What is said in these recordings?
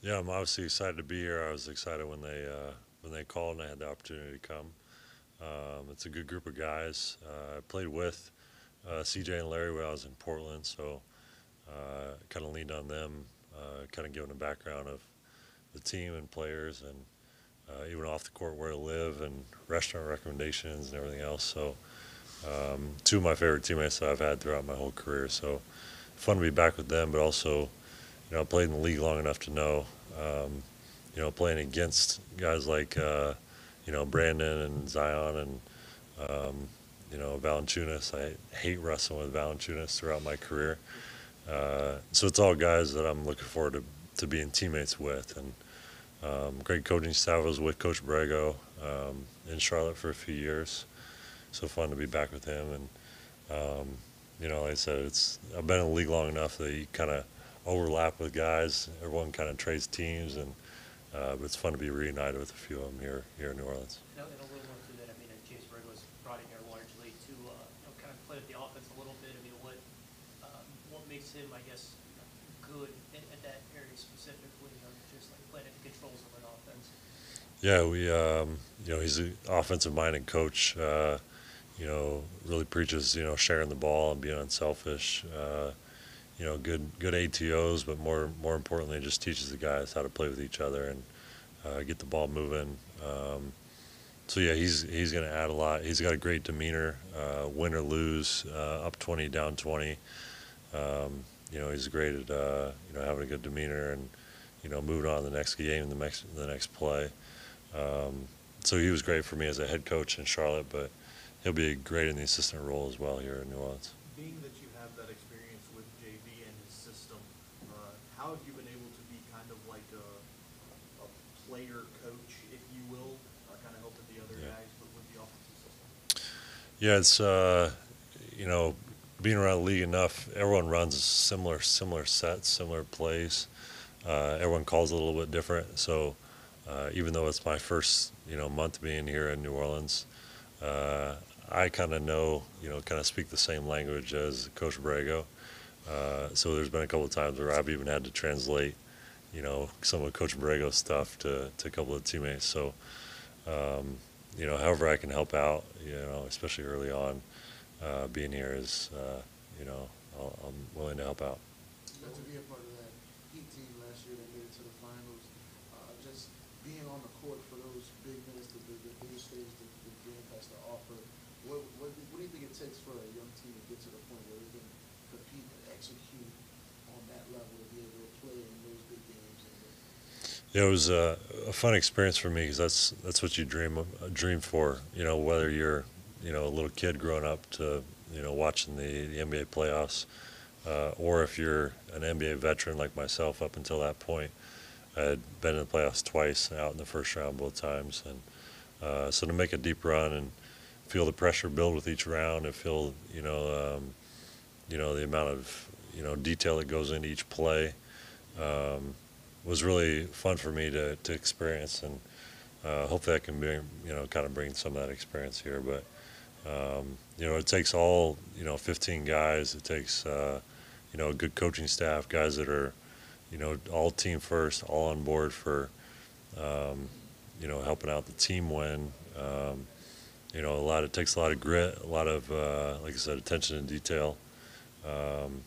Yeah, I'm obviously excited to be here. I was excited when they uh, when they called and I had the opportunity to come. Um, it's a good group of guys. Uh, I played with uh, CJ and Larry when I was in Portland, so uh, kind of leaned on them, uh, kind of giving a background of the team and players, and uh, even off the court where to live and restaurant recommendations and everything else. So, um, two of my favorite teammates that I've had throughout my whole career. So, fun to be back with them, but also you know, I played in the league long enough to know, um, you know, playing against guys like, uh, you know, Brandon and Zion and, um, you know, Valanciunas. I hate wrestling with Valanciunas throughout my career. Uh, so it's all guys that I'm looking forward to, to being teammates with. And um, great coaching staff. Was with Coach Borrego um, in Charlotte for a few years. So fun to be back with him. And, um, you know, like I said, it's I've been in the league long enough that you kind of – overlap with guys. Everyone kind of trades teams, and uh, but it's fun to be reunited with a few of them here here in New Orleans. And a little more to that, I mean, James Borrego was brought in here largely to uh, you know, kind of play with the offense a little bit. I mean, what um, what makes him, I guess, good at, at that area specifically, you know, just like playing at the controls of an offense. Yeah, we um, you know he's an offensive-minded coach. Uh, you know, really preaches you know sharing the ball and being unselfish. Uh, you know, good good ATOs, but more more importantly, just teaches the guys how to play with each other and uh, get the ball moving. Um, so yeah, he's he's going to add a lot. He's got a great demeanor, uh, win or lose, uh, up 20, down 20. Um, you know, he's great at uh, you know having a good demeanor and you know moving on to the next game, the next the next play. Um, so he was great for me as a head coach in Charlotte, but he'll be great in the assistant role as well here in New Orleans. Being that you have that experience with JB and his system, uh, how have you been able to be kind of like a, a player coach, if you will, uh, kind of helping the other Yeah. guys with, with the offensive system? Yeah, it's uh, you know, being around the league enough. Everyone runs similar similar sets, similar plays. Uh, everyone calls a little bit different. So uh, even though it's my first you know month being here in New Orleans, uh, I kind of know you know kind of speak the same language as Coach Borrego. Uh, so there's been a couple of times where I've even had to translate, you know, some of Coach Borrego's stuff to, to a couple of teammates. So, um, you know, however I can help out, you know, especially early on, uh, being here is, uh, you know, I'll, I'm willing to help out. But to be a part of that Heat team last year that made it to the finals, uh, just being on the court for those big minutes, the, the, the biggest stage that the game has to offer, what, what, what do you think it takes for a young team to get to the point where they can compete and execute on that level to be able to play in those big games? And, It was a, a fun experience for me because that's that's what you dream dream for. You know, whether you're you know a little kid growing up to you know watching the, the NBA playoffs, uh, or if you're an NBA veteran like myself up until that point, I had been in the playoffs twice, out in the first round both times, and uh, so to make a deep run and feel the pressure build with each round and feel you know um, you know the amount of you know detail that goes into each play. Um, was really fun for me to, to experience, and uh, hopefully I can bring, you know kind of bring some of that experience here. But um, you know, it takes all you know 15 guys. It takes uh, you know a good coaching staff, guys that are you know all team first, all on board for um, you know helping out the team win. Um, you know, a lot. It takes a lot of grit, a lot of uh, like I said, attention to detail. Um,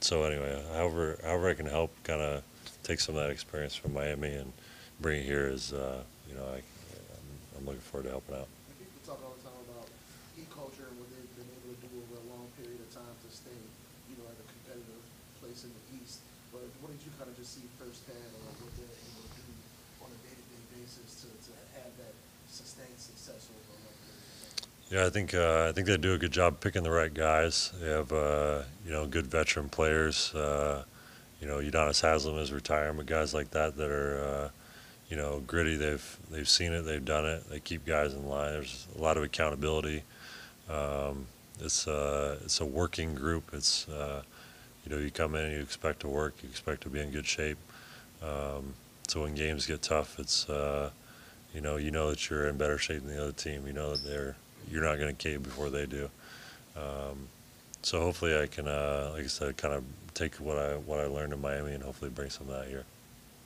so anyway, however, however I can help, kind of take some of that experience from Miami and bring it here is, uh, you know, I, I'm, I'm looking forward to helping out. people talk all the time about Heat culture and what they've been able to do over a long period of time to stay, you know, at a competitive place in the East. But what did you kind of just see firsthand or what they're able to do on a day-to-day basis to, to have that sustained success over a long period? Yeah, I think uh, I think they do a good job picking the right guys. They have uh, you know good veteran players. Uh, you know, Udonis Haslem is retiring, but guys like that that are uh, you know gritty. They've they've seen it, they've done it. They keep guys in line. There's a lot of accountability. Um, it's uh, it's a working group. It's uh, you know you come in, you expect to work, you expect to be in good shape. Um, so when games get tough, it's uh, you know you know that you're in better shape than the other team. You know that they're you're not going to cave before they do. Um, so hopefully I can, uh, like I said, kind of take what I what I learned in Miami and hopefully bring some of that here.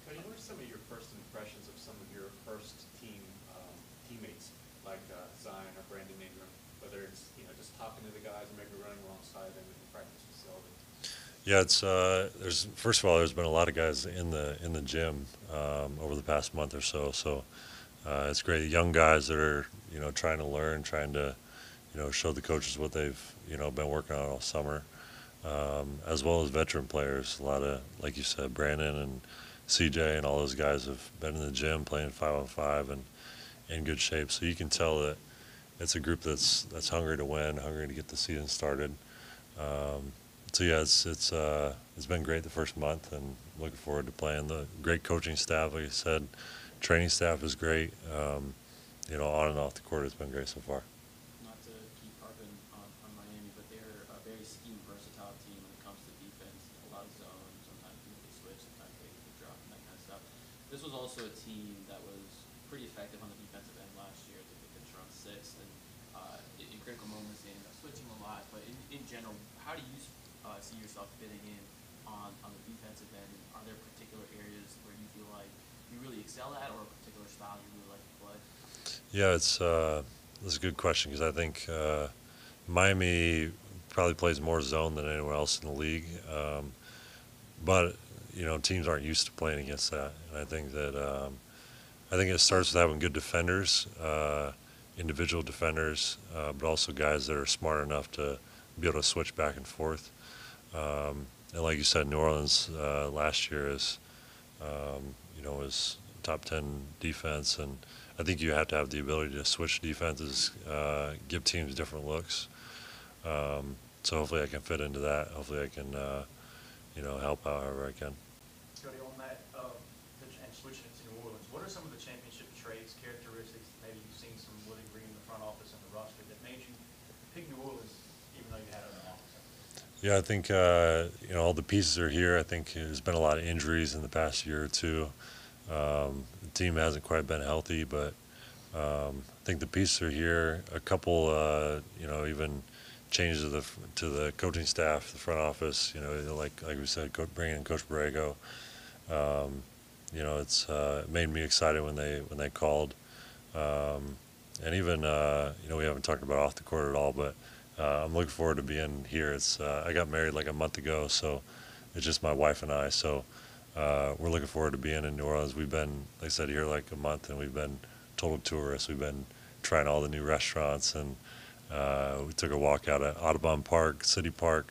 Cody, what are some of your first impressions of some of your first team um, teammates, like uh, Zion or Brandon Ingram? Whether it's, you know, just talking to the guys or maybe running alongside them in the practice facility? Yeah, it's uh, there's first of all, there's been a lot of guys in the in the gym um, over the past month or so. So uh, it's great, young guys that are you know trying to learn, trying to you know show the coaches what they've you know been working on all summer, um, as well as veteran players. A lot of like you said, Brandon and CJ and all those guys have been in the gym playing five on five and in good shape. So you can tell that it's a group that's that's hungry to win, hungry to get the season started. Um, so yeah, it's it's uh, it's been great the first month, and looking forward to playing. The great coaching staff, like I said, training staff is great. Um, you know, on and off the court, it's been great so far. not to keep harping on, on Miami, but they're a very scheme versatile team when it comes to defense. A lot of zone, sometimes they switch, sometimes they, they drop and that kind of stuff. This was also a team that was pretty effective on the defensive end last year. They finished around sixth and uh, in, critical moments they ended up switching a lot. But in, in general, how do you uh, see yourself fitting in on, on the defensive end? Are there particular areas where you feel like you really excel at or a particular style you really like to play? Yeah, it's uh, that's a good question because I think uh, Miami probably plays more zone than anyone else in the league, um, but you know teams aren't used to playing against that, and I think that um, I think it starts with having good defenders, uh, individual defenders, uh, but also guys that are smart enough to be able to switch back and forth. Um, and like you said, New Orleans uh, last year is, um, you know, was top ten defense, and I think you have to have the ability to switch defenses, uh, give teams different looks. Um, so hopefully I can fit into that. Hopefully I can, uh, you know, help out however I can. Cody, on that, uh, the- and switching it to New Orleans, what are some of the championship traits, characteristics, maybe you've seen some Willie Green in the front office and the roster that made you pick New Orleans even though you had other offers? Yeah, I think uh, you know all the pieces are here. I think there's been a lot of injuries in the past year or two. Um, the team hasn't quite been healthy, but um, I think the pieces are here. A couple, uh, you know, even changes to the to the coaching staff, the front office. You know, like like we said, bringing in Coach Borrego. Um, you know, it's uh, made me excited when they when they called, um, and even uh, you know we haven't talked about off the court at all, but uh, I'm looking forward to being here. It's uh, I got married like a month ago, so it's just my wife and I. So uh, we're looking forward to being in New Orleans. We've been, like I said, here like a month, and we've been total tourists. We've been trying all the new restaurants, and uh, we took a walk out at Audubon Park, City Park.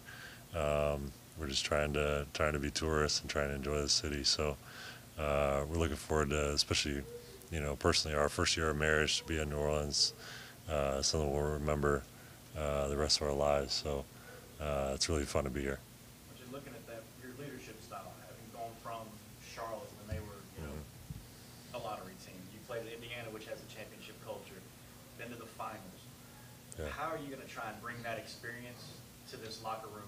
Um, we're just trying to trying to be tourists and trying to enjoy the city. So uh, we're looking forward to, especially, you know, personally, our first year of marriage to be in New Orleans. Uh, something we'll remember uh, the rest of our lives. So uh, it's really fun to be here. But you're looking at that, your leadership style, having gone from Charlotte when they were, you know, a lottery team. You played at Indiana, which has a championship culture, been to the finals. Yeah. How are you gonna try and bring that experience to this locker room,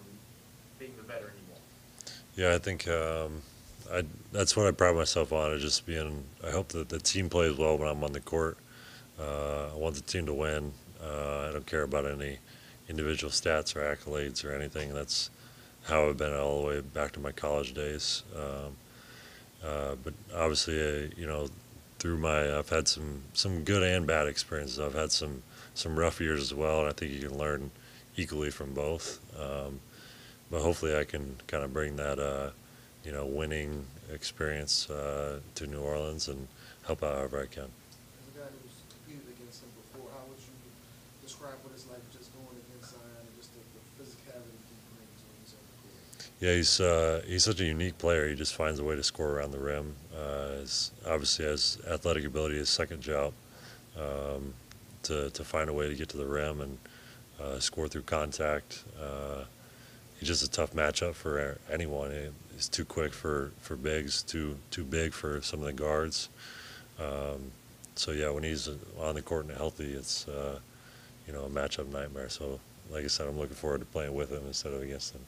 being the veteran you are? Yeah, I think um, I that's what I pride myself on. Is just being. I hope that the team plays well when I'm on the court. Uh, I want the team to win. Uh, I don't care about any individual stats or accolades or anything. That's how I've been all the way back to my college days. Um, uh, but obviously, uh, you know, through my I've had some some good and bad experiences. I've had some some rough years as well, and I think you can learn equally from both. Um, but hopefully, I can kind of bring that uh, you know winning experience uh, to New Orleans and help out however I can. As a guy who's competed against him before, how would you describe what it's like just going against Zion and just the, the physicality he brings when he's on the court? Yeah, he's uh, he's such a unique player. He just finds a way to score around the rim. Uh, his, obviously has athletic ability, his second job, um, to to find a way to get to the rim and uh, score through contact. Uh, he's just a tough matchup for anyone. He's too quick for, for bigs, too too big for some of the guards. Um, so yeah, when he's on the court and healthy, it's uh, you know a matchup nightmare. So like I said, I'm looking forward to playing with him instead of against him.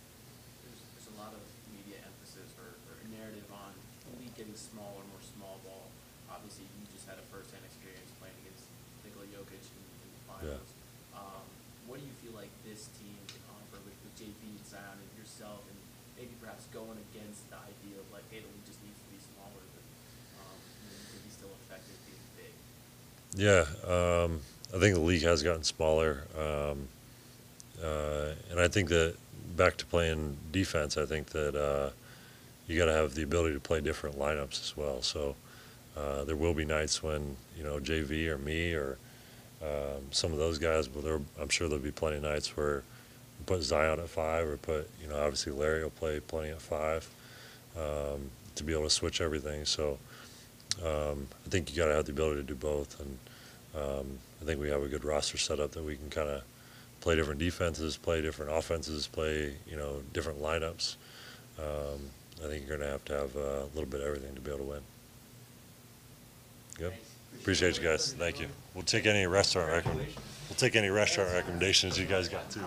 smaller, more small ball. Obviously, you just had a first-hand experience playing against Nikola Jokic in, in the finals. Yeah. Um, what do you feel like this team can offer with, with JV and Zion and yourself, and maybe perhaps going against the idea of like, hey, the league just needs to be smaller, but um, you, know, you be still effective being big. Yeah, um, I think the league has gotten smaller, um, uh, and I think that back to playing defense, I think that. Uh, you got to have the ability to play different lineups as well. So uh, there will be nights when you know JV or me or um, some of those guys, but I'm sure there'll be plenty of nights where we put Zion at five or put you know obviously Larry will play plenty at five um, to be able to switch everything. So um, I think you got to have the ability to do both, and um, I think we have a good roster set up that we can kind of play different defenses, play different offenses, play you know different lineups. Um, I think you're going to have to have uh, a little bit of everything to be able to win. Yep. Appreciate you guys. Thank you. We'll take any restaurant rec- We'll take any restaurant recommendations you guys got too.